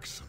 Excellent.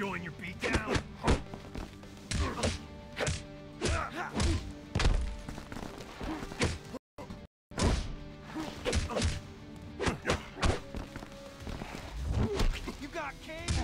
Join your beat down. You got king.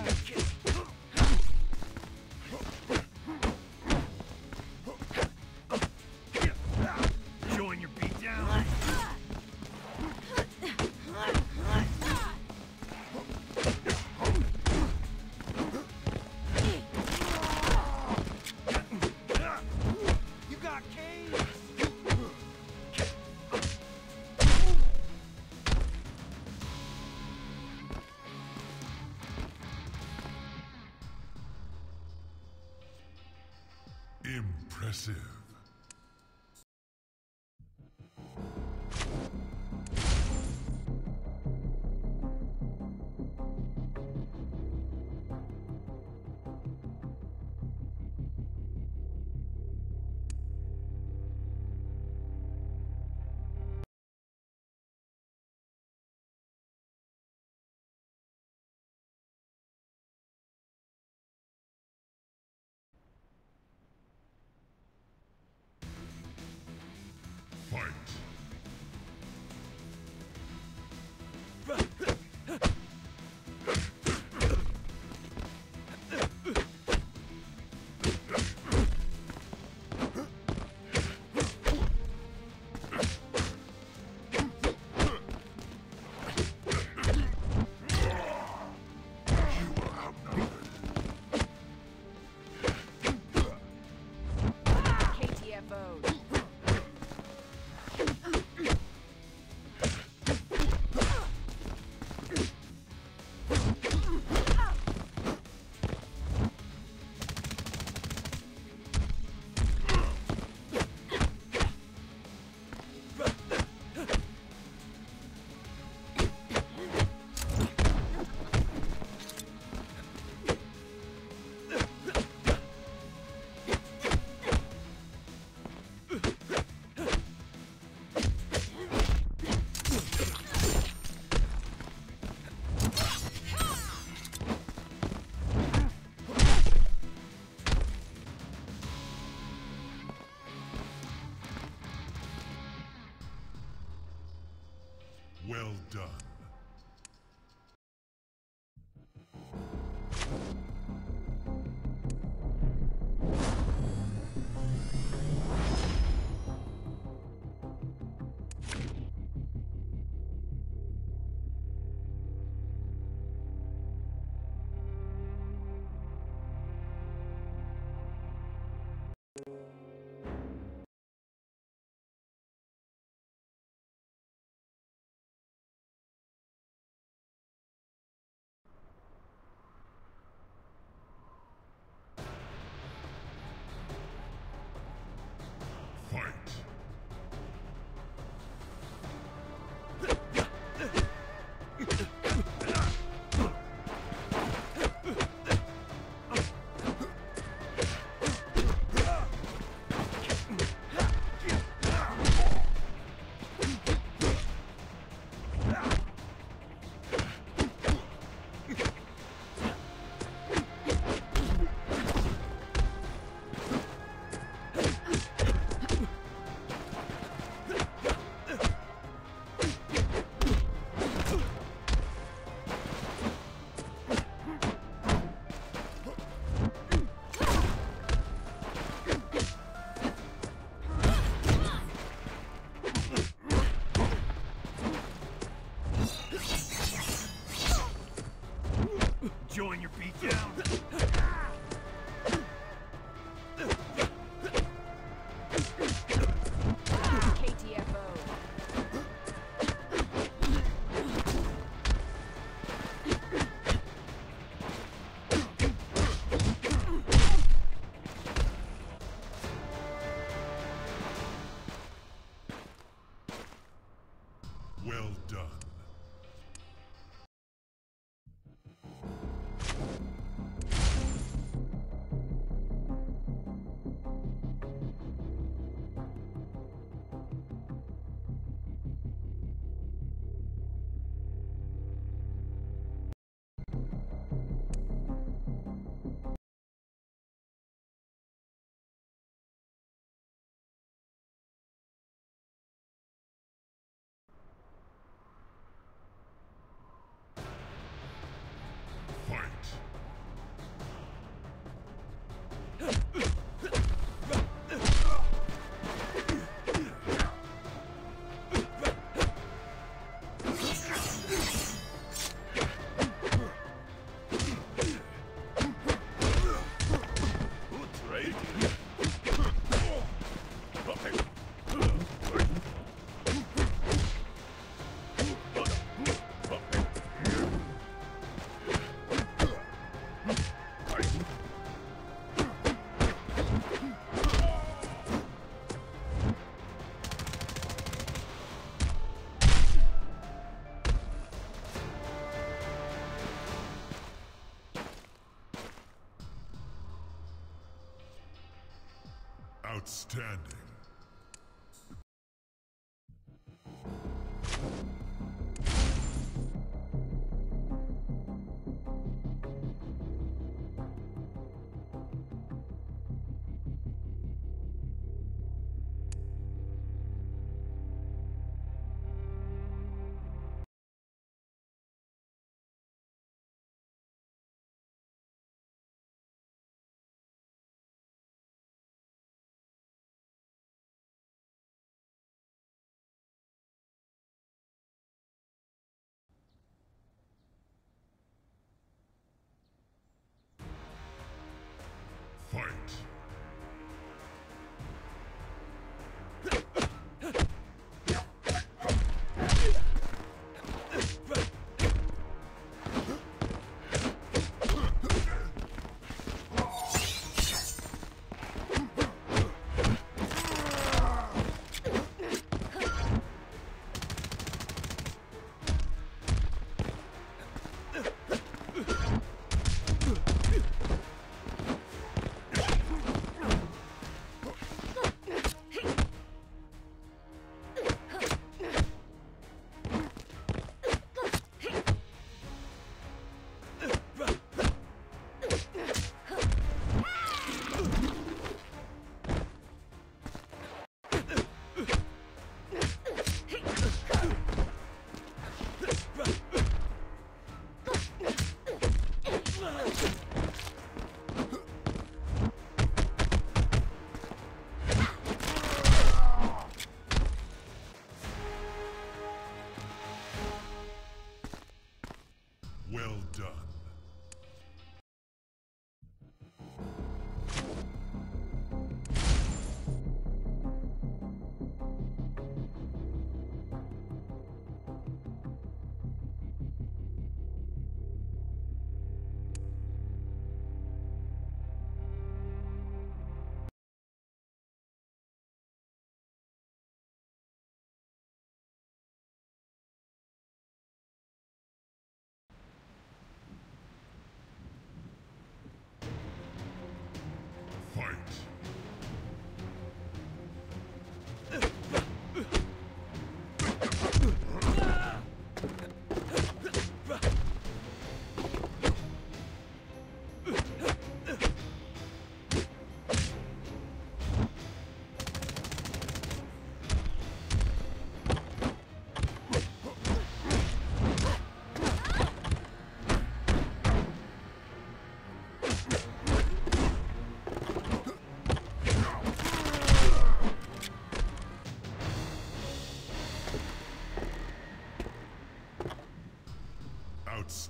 Well done. Outstanding.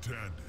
intended.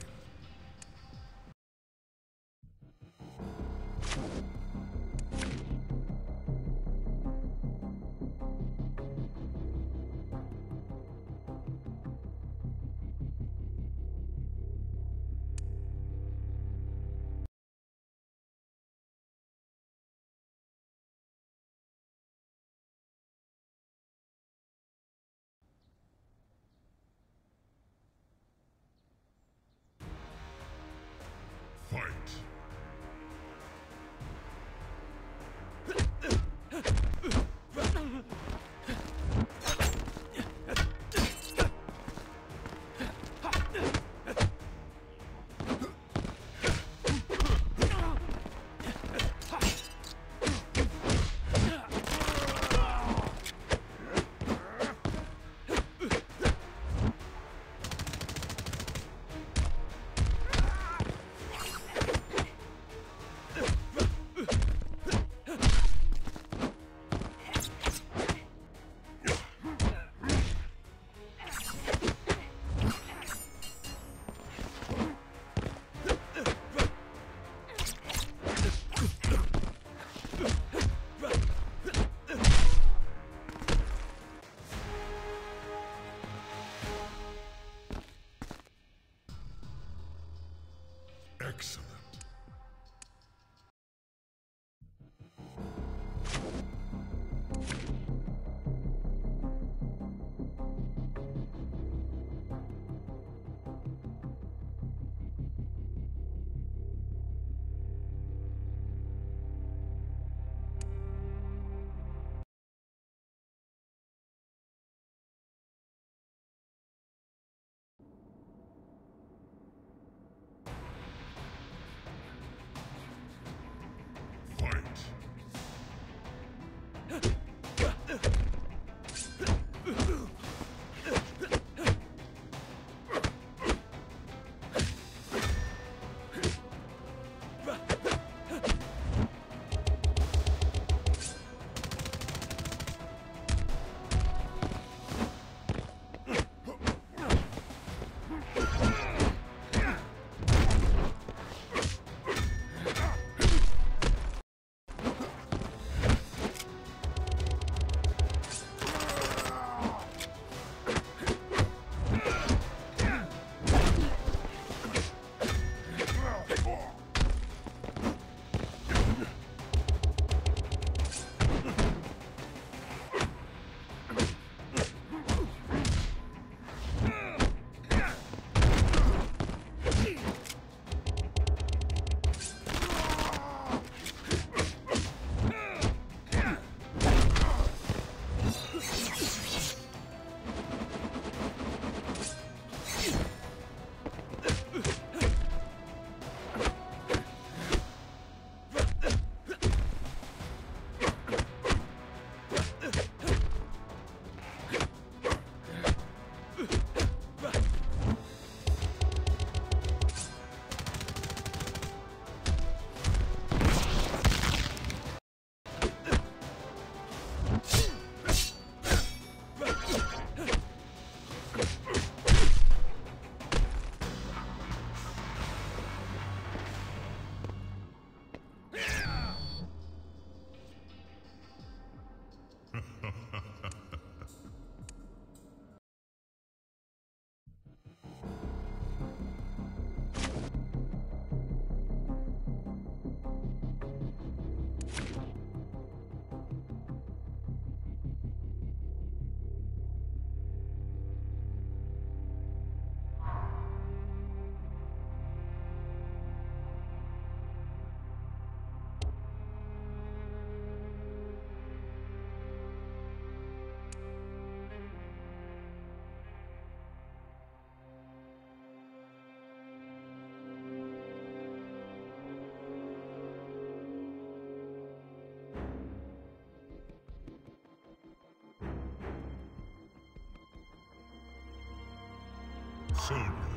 Sonya.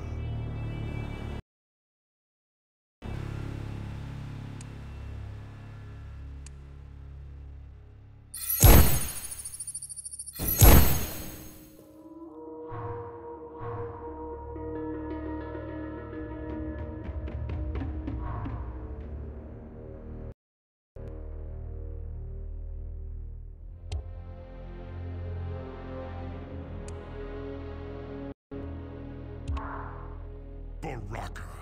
Baraka.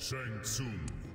Shang Tsung.